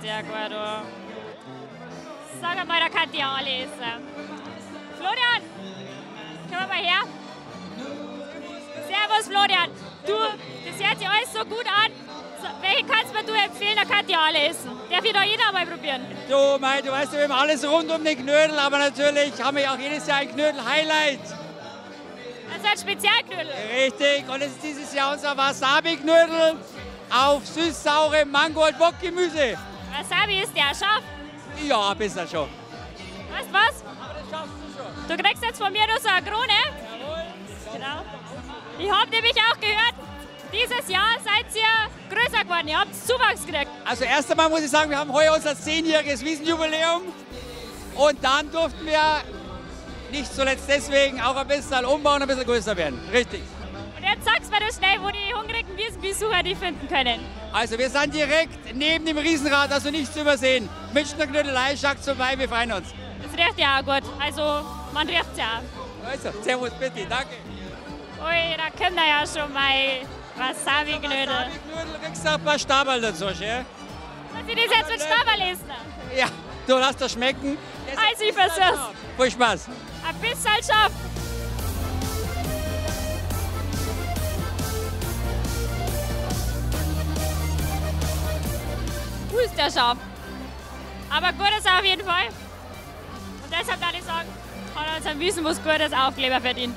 sehr, sehr gut. Sag mal, da kann die alle essen. Florian, komm mal her. Servus, Florian. Du, das hört sich alles so gut an. So, welche kannst mir du empfehlen? Da kann die alle essen. Darf ich da jeder mal probieren? Du, mein, du weißt, wir haben alles rund um den Knödel, aber natürlich haben wir auch jedes Jahr ein Knödel-Highlight. Also ein Spezialknödel. Richtig, und es ist dieses Jahr unser Wasabi-Knödel auf süß-saure Mango- und Bockgemüse. Wasabi ist ja scharf. Ja, ein bisschen schon. Weißt du was? Aber das schaffst du schon. Du kriegst jetzt von mir nur so eine Krone. Genau. Ich habe nämlich auch gehört, dieses Jahr seid ihr größer geworden. Ihr habt Zuwachs gekriegt. Also erst einmal muss ich sagen, wir haben heuer unser zehnjähriges Wiesenjubiläum. Und dann durften wir nicht zuletzt deswegen auch ein bisschen umbauen, ein bisschen größer werden. Richtig. Und jetzt sagst mir du schnell, wo die hungrigen Wiesenbesucher die finden können. Also wir sind direkt neben dem Riesenrad, also nicht zu übersehen. Münchner Knödelei, Schack vorbei, wir freuen uns. Das riecht ja auch gut. Also, man riecht es ja. Also, servus bitte, danke. Ui, da kommt ja schon mein Wasabi-Knödel. Knödel kriegst du ein paar Stabal dazu, gell? Muss ich das jetzt mit Stabal essen? Ja, du lass das schmecken. Das Also, ich versuch's. Viel Spaß. Ein bisschen scharf. Uh, ist der scharf. Aber gut ist er auf jeden Fall. Und deshalb kann ich sagen, hat er uns ein Wiesenmus gutes Aufkleber verdient.